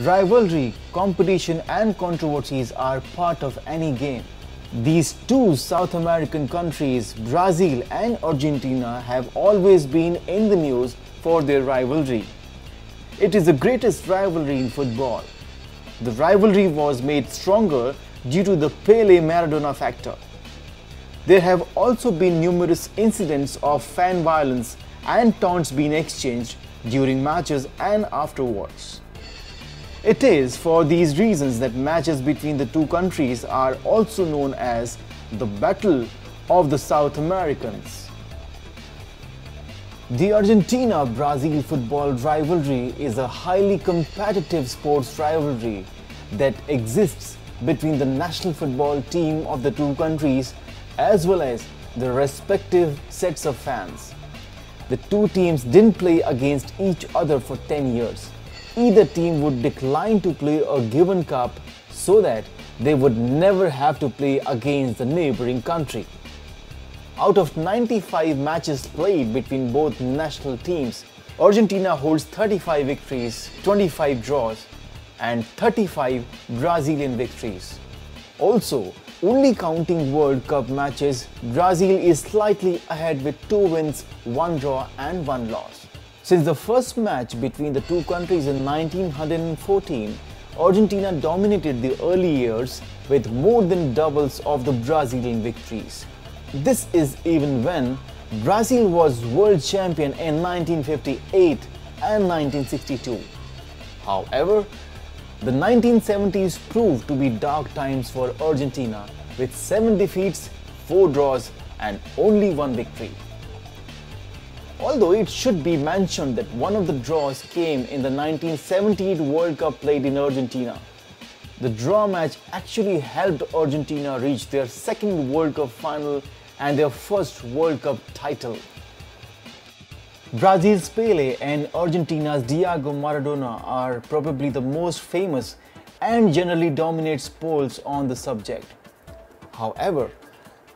Rivalry, competition and controversies are part of any game. These two South American countries, Brazil and Argentina, have always been in the news for their rivalry. It is the greatest rivalry in football. The rivalry was made stronger due to the Pele Maradona factor. There have also been numerous incidents of fan violence and taunts being exchanged during matches and afterwards. It is for these reasons that matches between the two countries are also known as the Battle of the South Americans. The Argentina-Brazil football rivalry is a highly competitive sports rivalry that exists between the national football team of the two countries as well as the respective sets of fans. The two teams didn't play against each other for 10 years. Either team would decline to play a given cup so that they would never have to play against the neighboring country. Out of 95 matches played between both national teams, Argentina holds 35 victories, 25 draws, and 35 Brazilian victories. Also, only counting World Cup matches, Brazil is slightly ahead with 2 wins, 1 draw and 1 loss. Since the first match between the two countries in 1914, Argentina dominated the early years with more than doubles of the Brazilian victories. This is even when Brazil was world champion in 1958 and 1962. However, the 1970s proved to be dark times for Argentina with 7 defeats, 4 draws and only one victory. Although it should be mentioned that one of the draws came in the 1978 World Cup played in Argentina. The draw match actually helped Argentina reach their second World Cup final and their first World Cup title. Brazil's Pele and Argentina's Diego Maradona are probably the most famous and generally dominates polls on the subject. However,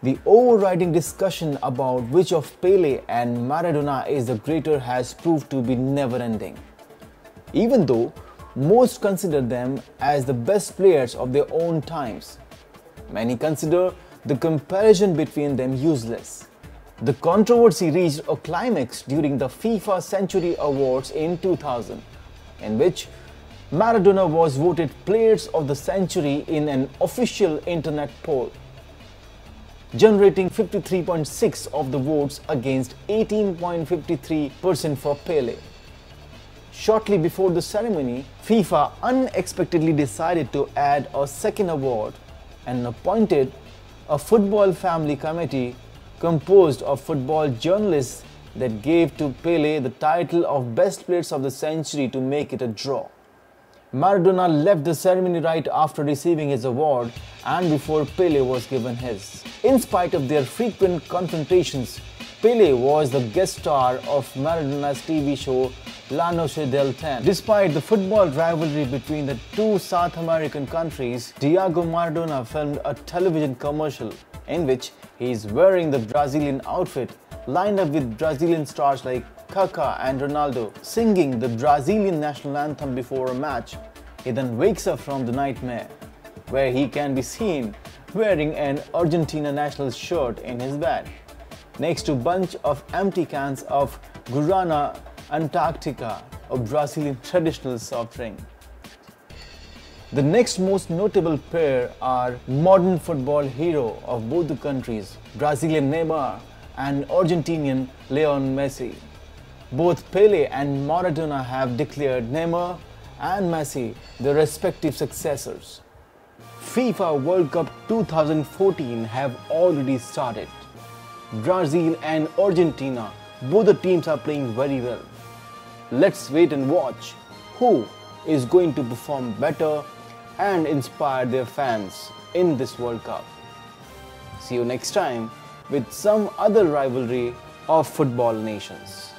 the overriding discussion about which of Pele and Maradona is the greater has proved to be never ending. Even though most consider them as the best players of their own times, many consider the comparison between them useless. The controversy reached a climax during the FIFA Century Awards in 2000, in which Maradona was voted Players of the Century in an official internet poll, generating 53.6 of the votes against 18.53% for Pele. Shortly before the ceremony, FIFA unexpectedly decided to add a second award and appointed a football family committee composed of football journalists that gave to Pele the title of Best Players of the Century to make it a draw. Maradona left the ceremony right after receiving his award and before Pele was given his. In spite of their frequent confrontations, Pele was the guest star of Maradona's TV show La Noche del Ten. Despite the football rivalry between the two South American countries, Diego Maradona filmed a television commercial in which he is wearing the Brazilian outfit lined up with Brazilian stars like Kaká and Ronaldo singing the Brazilian national anthem before a match. He then wakes up from the nightmare where he can be seen wearing an Argentina national shirt in his bed next to a bunch of empty cans of Guaraná Antarctica, a Brazilian traditional soft drink. The next most notable pair are modern football hero of both the countries, Brazilian Neymar and Argentinian Leon Messi. Both Pele and Maradona have declared Neymar and Messi their respective successors. FIFA World Cup 2014 have already started. Brazil and Argentina, both the teams are playing very well. Let's wait and watch who is going to perform better and inspire their fans in this World Cup. See you next time with some other rivalry of football nations.